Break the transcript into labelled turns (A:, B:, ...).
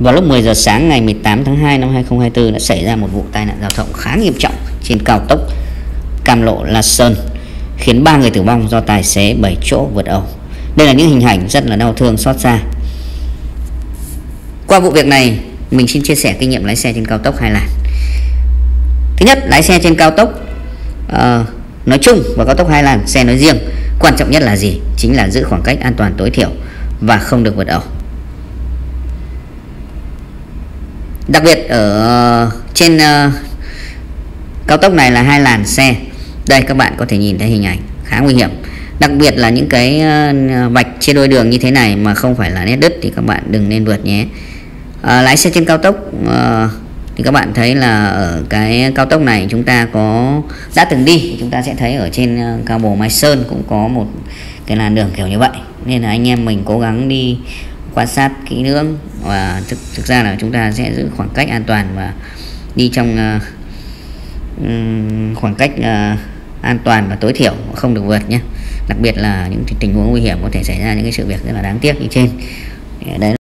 A: vào lúc 10 giờ sáng ngày 18 tháng 2 năm 2024 đã xảy ra một vụ tai nạn giao thông khá nghiêm trọng trên cao tốc Cam Lộ La Sơn khiến 3 người tử vong do tài xế 7 chỗ vượt ẩu. Đây là những hình ảnh rất là đau thương xót xa. Qua vụ việc này, mình xin chia sẻ kinh nghiệm lái xe trên cao tốc hai làn. Thứ nhất, lái xe trên cao tốc uh, nói chung và cao tốc hai làn xe nói riêng, quan trọng nhất là gì? Chính là giữ khoảng cách an toàn tối thiểu và không được vượt ẩu. Đặc biệt ở trên uh, cao tốc này là hai làn xe. Đây các bạn có thể nhìn thấy hình ảnh khá nguy hiểm. Đặc biệt là những cái uh, vạch trên đôi đường như thế này mà không phải là nét đứt thì các bạn đừng nên vượt nhé. Uh, lái xe trên cao tốc uh, thì các bạn thấy là ở cái cao tốc này chúng ta có đã từng đi chúng ta sẽ thấy ở trên cao bồ Mai Sơn cũng có một cái làn đường kiểu như vậy nên là anh em mình cố gắng đi quan sát kỹ lưỡng. Và thực, thực ra là chúng ta sẽ giữ khoảng cách an toàn và đi trong uh, khoảng cách uh, an toàn và tối thiểu không được vượt nhé. Đặc biệt là những tình huống nguy hiểm có thể xảy ra những cái sự việc rất là đáng tiếc như trên. Đấy